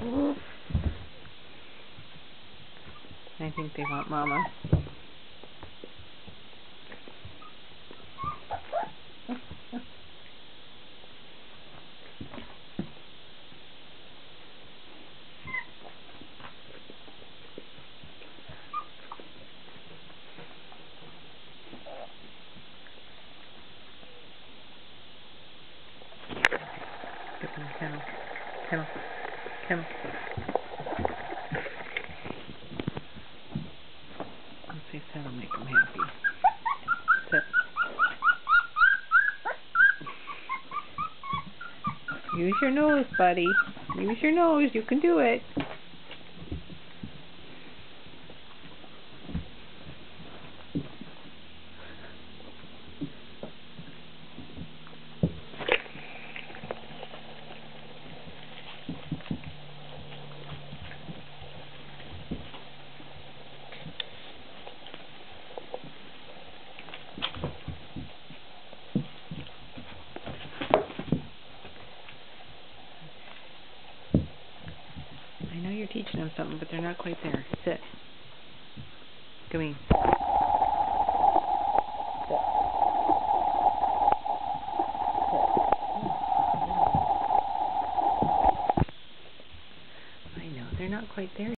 I think they want Mama. Come on, come on, come on. Kennel. Let's see if that'll make him happy. Sit. Use your nose, buddy. Use your nose. You can do it. I know you're teaching them something, but they're not quite there. Sit. Come. Sit. I know they're not quite there